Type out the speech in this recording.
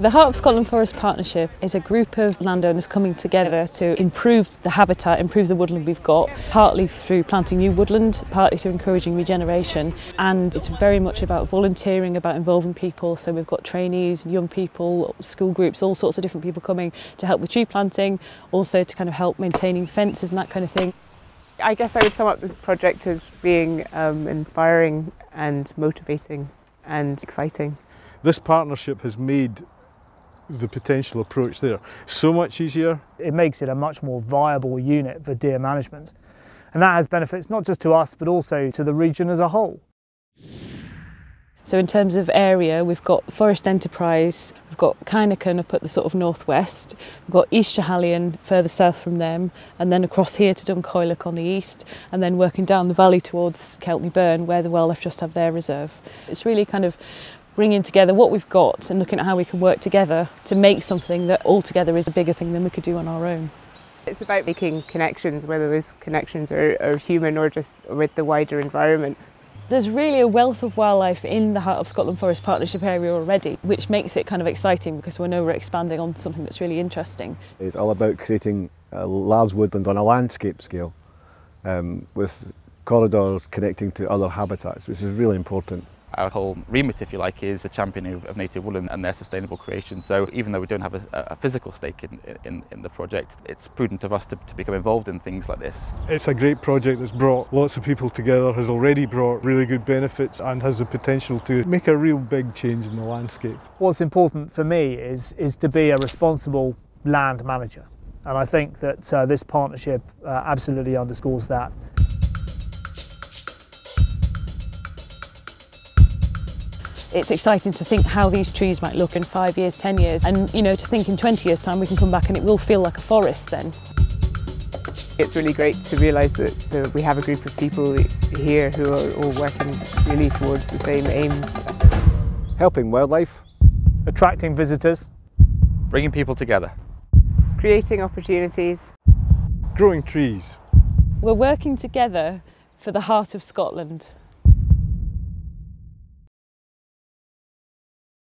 The Heart of Scotland Forest Partnership is a group of landowners coming together to improve the habitat, improve the woodland we've got, partly through planting new woodland, partly through encouraging regeneration. And it's very much about volunteering, about involving people. So we've got trainees, young people, school groups, all sorts of different people coming to help with tree planting, also to kind of help maintaining fences and that kind of thing. I guess I would sum up this project as being um, inspiring and motivating and exciting. This partnership has made the potential approach there so much easier. It makes it a much more viable unit for deer management. And that has benefits not just to us, but also to the region as a whole. So in terms of area, we've got Forest Enterprise, we've got Kynachan up at the sort of northwest, we've got East Schiehallion further south from them, and then across here to Dun Coillich on the east, and then working down the valley towards Keltney Burn where the Wildlife Trust have their reserve. It's really kind of bringing together what we've got and looking at how we can work together to make something that altogether is a bigger thing than we could do on our own. It's about making connections, whether those connections are, are human or just with the wider environment. There's really a wealth of wildlife in the Heart of Scotland Forest Partnership area already, which makes it kind of exciting because we know we're expanding on something that's really interesting. It's all about creating a large woodland on a landscape scale um, with corridors connecting to other habitats, which is really important. Our whole remit, if you like, is a champion of, of native woodland and their sustainable creation. So even though we don't have a, a physical stake in, in, in, the project, it's prudent of us to, to become involved in things like this. It's a great project that's brought lots of people together, has already brought really good benefits and has the potential to make a real big change in the landscape. What's important for me is, is to be a responsible land manager. And I think that uh, this partnership uh, absolutely underscores that. It's exciting to think how these trees might look in five years, 10 years, and you know, to think in 20 years time we can come back and it will feel like a forest then. It's really great to realise that, that we have a group of people here who are all working really towards the same aims. Helping wildlife. Attracting visitors. Bringing people together. Creating opportunities. Growing trees. We're working together for the heart of Scotland.